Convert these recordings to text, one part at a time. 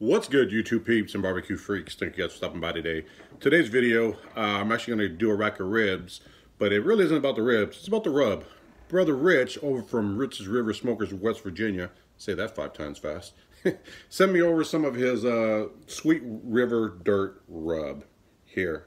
What's good, YouTube peeps and barbecue freaks? Thank you guys for stopping by today. Today's video, uh, I'm actually going to do a rack of ribs, but it really isn't about the ribs. It's about the rub. Brother Rich, over from Rich's River Smokers, West Virginia, say that five times fast, sent me over some of his uh, Sweet River Dirt rub here.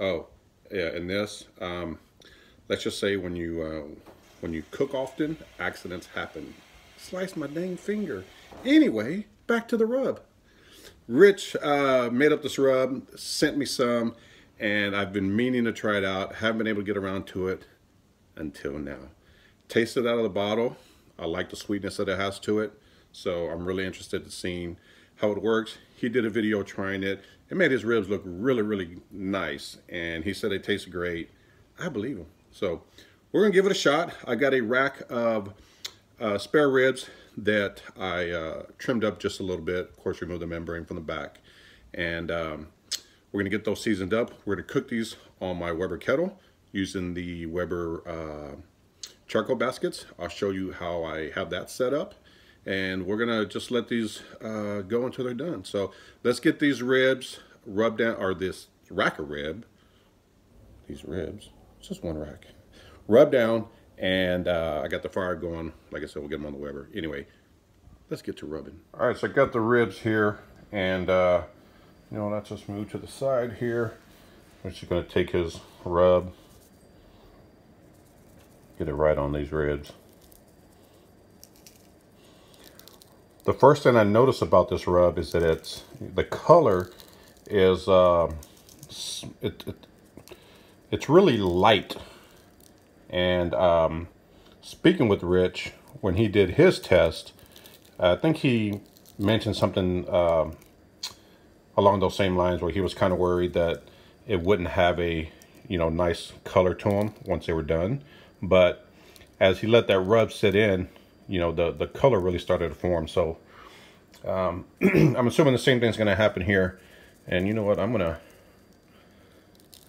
Oh, yeah, and this, um, let's just say when you uh, when you cook often, accidents happen. Slice my dang finger. Anyway, back to the rub. Rich uh, made up this rub, sent me some, and I've been meaning to try it out. Haven't been able to get around to it until now. Tasted out of the bottle. I like the sweetness that it has to it. So I'm really interested in seeing how it works. He did a video trying it. It made his ribs look really, really nice. And he said it taste great. I believe him. So we're to give it a shot. I got a rack of uh, spare ribs that I uh, trimmed up just a little bit. Of course, remove the membrane from the back. And um, we're gonna get those seasoned up. We're gonna cook these on my Weber kettle using the Weber uh, charcoal baskets. I'll show you how I have that set up. And we're gonna just let these uh, go until they're done. So let's get these ribs rubbed down, or this rack of rib, these ribs, it's just one rack, rub down and uh, I got the fire going. Like I said, we'll get them on the Weber. Anyway, let's get to rubbing. All right, so I got the ribs here, and uh, you know, let's just move to the side here. I'm just going to take his rub, get it right on these ribs. The first thing I notice about this rub is that it's the color is uh, it, it it's really light and um, speaking with Rich, when he did his test, I think he mentioned something uh, along those same lines where he was kind of worried that it wouldn't have a you know nice color to them once they were done. But as he let that rub sit in, you know the the color really started to form. So um, I'm assuming the same thing's going to happen here. And you know what? I'm gonna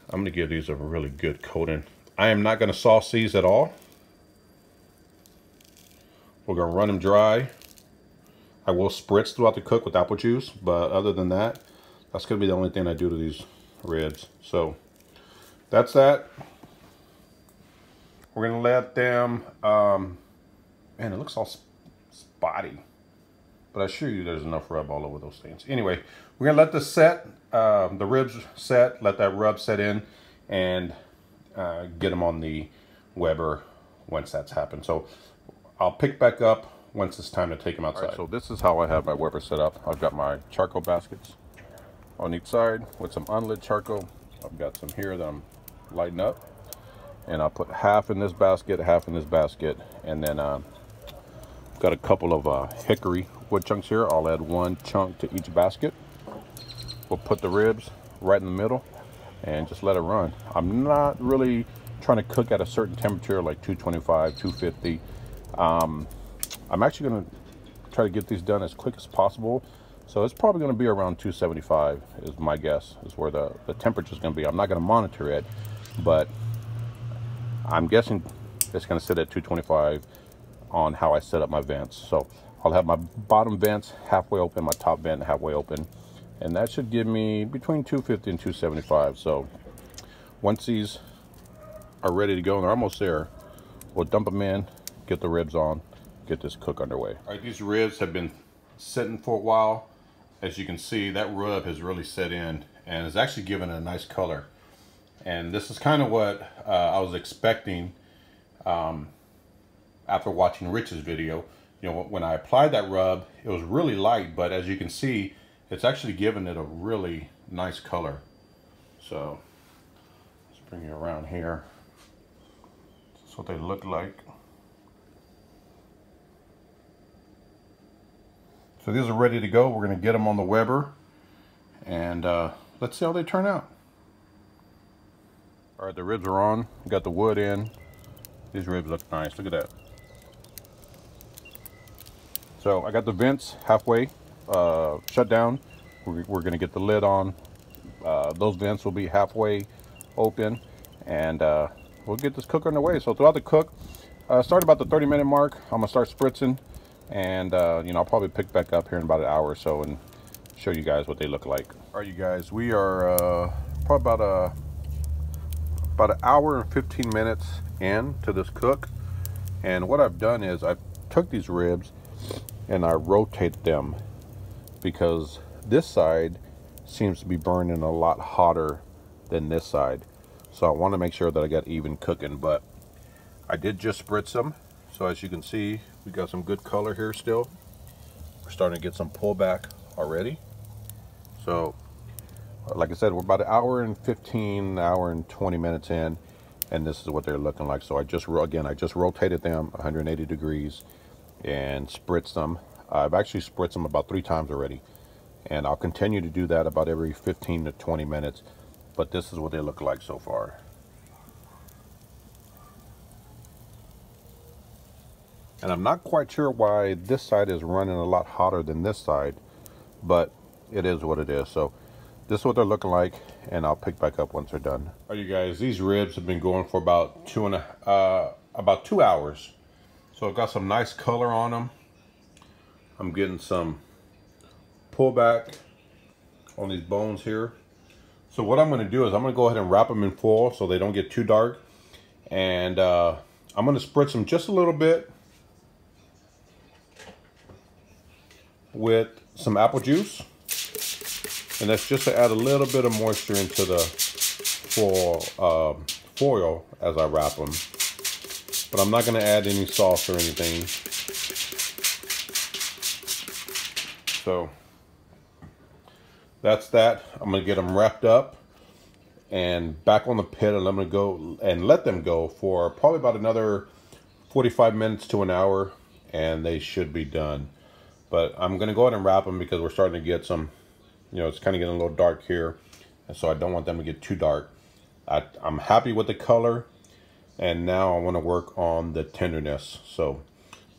I'm gonna give these a really good coating. I am not going to sauce these at all. We're going to run them dry. I will spritz throughout the cook with apple juice, but other than that, that's going to be the only thing I do to these ribs. So that's that. We're going to let them, um, man, it looks all spotty. But I assure you there's enough rub all over those things. Anyway, we're going to let this set, um, the ribs set, let that rub set in, and uh, get them on the Weber once that's happened. So I'll pick back up once it's time to take them outside. Right, so this is how I have my Weber set up. I've got my charcoal baskets on each side with some unlit charcoal. I've got some here that I'm lighting up. And I'll put half in this basket, half in this basket. And then uh, got a couple of uh, hickory wood chunks here. I'll add one chunk to each basket. We'll put the ribs right in the middle and just let it run. I'm not really trying to cook at a certain temperature like 225, 250. Um, I'm actually going to try to get these done as quick as possible. So it's probably going to be around 275 is my guess, is where the, the temperature is going to be. I'm not going to monitor it, but I'm guessing it's going to sit at 225 on how I set up my vents. So I'll have my bottom vents halfway open, my top vent halfway open and that should give me between 250 and 275 so once these are ready to go and they're almost there we'll dump them in get the ribs on get this cook underway all right these ribs have been sitting for a while as you can see that rub has really set in and is actually given a nice color and this is kind of what uh, I was expecting um, after watching Rich's video you know when I applied that rub it was really light but as you can see it's actually given it a really nice color. So let's bring it around here. That's what they look like. So these are ready to go. We're going to get them on the Weber and uh, let's see how they turn out. All right, the ribs are on. Got the wood in. These ribs look nice. Look at that. So I got the vents halfway uh, shut down. We're, we're going to get the lid on. Uh, those vents will be halfway open and uh, we'll get this cook underway. So throughout the cook, uh, start about the 30 minute mark. I'm going to start spritzing and uh, you know, I'll probably pick back up here in about an hour or so and show you guys what they look like. All right, you guys, we are uh, probably about a about an hour and 15 minutes in to this cook. And what I've done is I took these ribs and I rotate them because this side seems to be burning a lot hotter than this side. So I want to make sure that I got even cooking, but I did just spritz them. So as you can see, we got some good color here still. We're starting to get some pullback already. So like I said, we're about an hour and 15, hour and 20 minutes in, and this is what they're looking like. So I just, again, I just rotated them 180 degrees and spritzed them. I've actually spritzed them about three times already, and I'll continue to do that about every 15 to 20 minutes. But this is what they look like so far. And I'm not quite sure why this side is running a lot hotter than this side, but it is what it is. So this is what they're looking like and I'll pick back up once they're done. All right, you guys, these ribs have been going for about two and a, uh, about two hours. So I've got some nice color on them. I'm getting some pullback on these bones here. So what I'm gonna do is I'm gonna go ahead and wrap them in foil so they don't get too dark. And uh, I'm gonna spritz them just a little bit with some apple juice. And that's just to add a little bit of moisture into the foil, um, foil as I wrap them. But I'm not going to add any sauce or anything. So that's that. I'm going to get them wrapped up and back on the pit and I'm going to go and let them go for probably about another 45 minutes to an hour and they should be done. But I'm going to go ahead and wrap them because we're starting to get some you know, it's kind of getting a little dark here. And so I don't want them to get too dark. I, I'm happy with the color. And now I want to work on the tenderness. So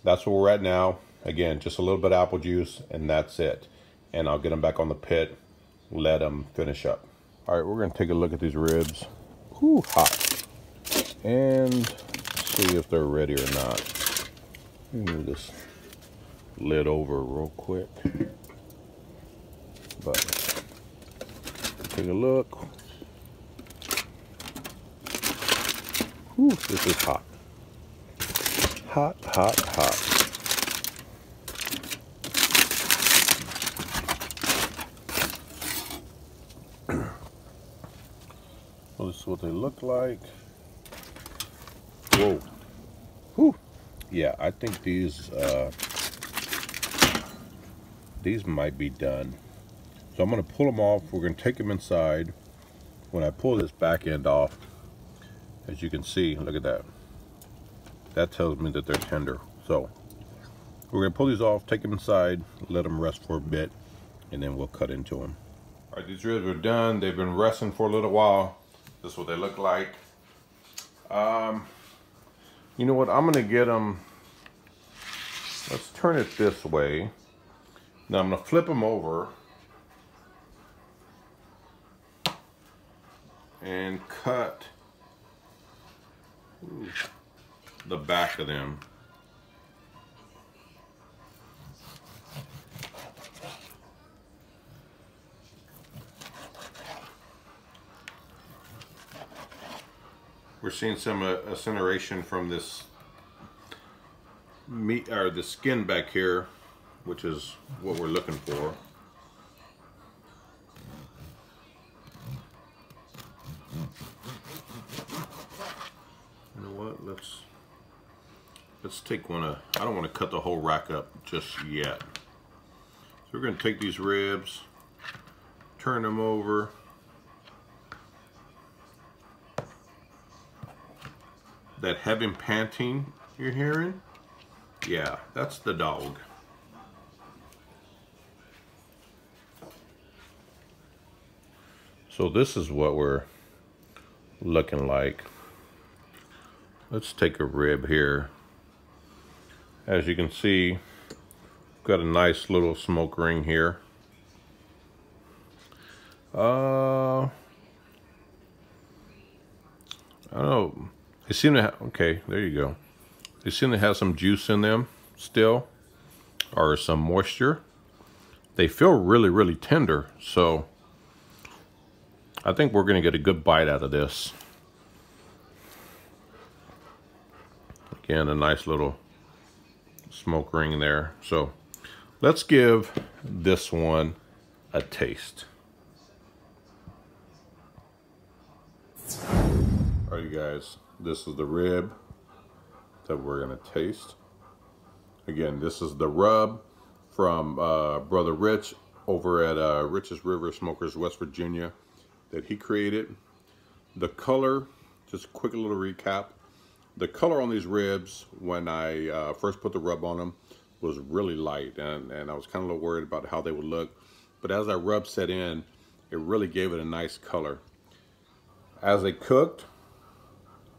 that's where we're at now. Again, just a little bit of apple juice and that's it. And I'll get them back on the pit, let them finish up. All right, we're going to take a look at these ribs. Whew, hot. And see if they're ready or not. Move this lid over real quick but take a look. Whew, this is hot. Hot, hot, hot. well, this is what they look like. Whoa. Whew. Yeah, I think these uh, these might be done. So I'm going to pull them off. We're going to take them inside. When I pull this back end off, as you can see, look at that. That tells me that they're tender. So we're going to pull these off, take them inside, let them rest for a bit, and then we'll cut into them. All right, these ribs are done. They've been resting for a little while. This is what they look like. Um, you know what? I'm going to get them. Let's turn it this way. Now I'm going to flip them over and cut the back of them. We're seeing some uh, incineration from this meat or the skin back here, which is what we're looking for. You know what? Let's let's take one of, I don't want to cut the whole rack up just yet. So we're going to take these ribs, turn them over. That heavy panting you're hearing, yeah, that's the dog. So this is what we're looking like. Let's take a rib here. As you can see, got a nice little smoke ring here. Uh, I don't know. They seem to have, okay, there you go. They seem to have some juice in them still, or some moisture. they feel really, really tender. So I think we're going to get a good bite out of this. Again, a nice little smoke ring there. So let's give this one a taste. All right, you guys, this is the rib that we're gonna taste. Again, this is the rub from uh, Brother Rich over at uh, Rich's River Smokers, West Virginia, that he created. The color, just a quick little recap. The color on these ribs, when I uh, first put the rub on them, was really light, and, and I was kind of a little worried about how they would look. But as that rub set in, it really gave it a nice color. As they cooked,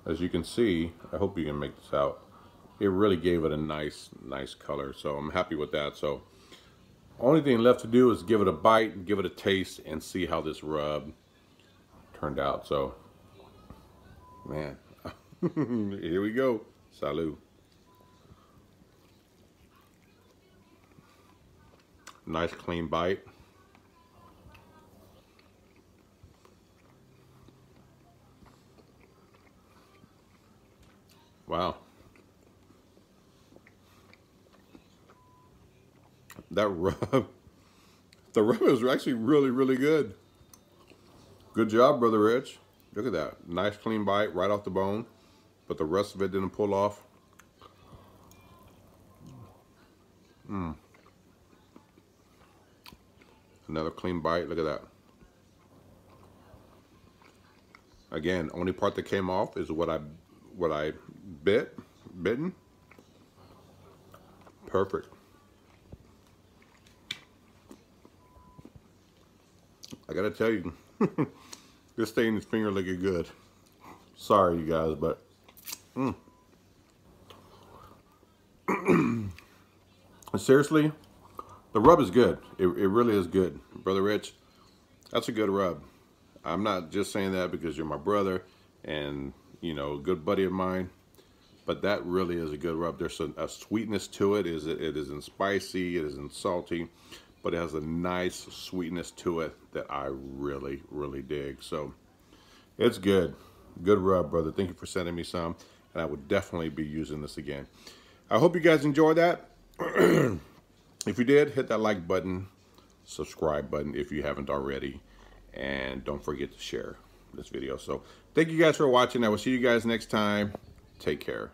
as you can see, I hope you can make this out, it really gave it a nice, nice color. So I'm happy with that. So only thing left to do is give it a bite, give it a taste, and see how this rub turned out. So, man, here we go. Salud. Nice clean bite. Wow. That rub, the rub is actually really, really good. Good job, Brother Rich. Look at that. Nice clean bite right off the bone, but the rest of it didn't pull off. Mmm. Another clean bite. Look at that. Again, only part that came off is what I what I bit, bitten. Perfect. I gotta tell you, this thing is finger looking good. Sorry, you guys, but mm. seriously, the rub is good. It, it really is good, brother Rich. That's a good rub. I'm not just saying that because you're my brother and you know, a good buddy of mine. But that really is a good rub. There's a, a sweetness to it. Is it isn't spicy. It isn't salty, but it has a nice sweetness to it that I really, really dig. So it's good. Good rub, brother. Thank you for sending me some. And I would definitely be using this again. I hope you guys enjoyed that. if you did, hit that like button, subscribe button if you haven't already. And don't forget to share this video. So thank you guys for watching. I will see you guys next time. Take care.